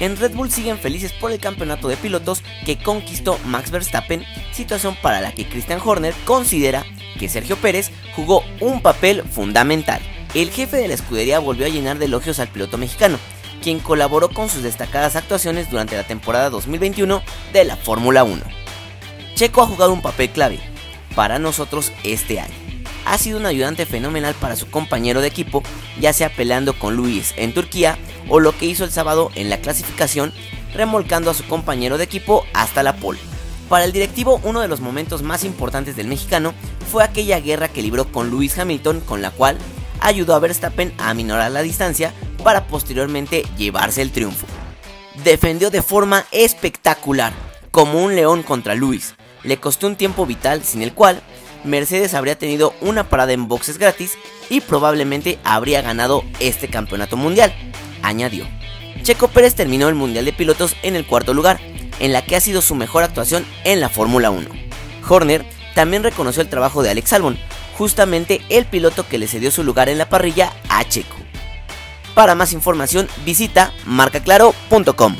En Red Bull siguen felices por el campeonato de pilotos que conquistó Max Verstappen, situación para la que Christian Horner considera que Sergio Pérez jugó un papel fundamental. El jefe de la escudería volvió a llenar de elogios al piloto mexicano, quien colaboró con sus destacadas actuaciones durante la temporada 2021 de la Fórmula 1. Checo ha jugado un papel clave para nosotros este año. Ha sido un ayudante fenomenal para su compañero de equipo, ya sea peleando con Luis en Turquía o lo que hizo el sábado en la clasificación, remolcando a su compañero de equipo hasta la pole. Para el directivo, uno de los momentos más importantes del mexicano fue aquella guerra que libró con Lewis Hamilton, con la cual ayudó a Verstappen a aminorar la distancia para posteriormente llevarse el triunfo. Defendió de forma espectacular, como un león contra Lewis. Le costó un tiempo vital sin el cual Mercedes habría tenido una parada en boxes gratis y probablemente habría ganado este campeonato mundial, añadió. Checo Pérez terminó el Mundial de Pilotos en el cuarto lugar, en la que ha sido su mejor actuación en la Fórmula 1. Horner también reconoció el trabajo de Alex Albon, justamente el piloto que le cedió su lugar en la parrilla a Checo. Para más información visita marcaclaro.com.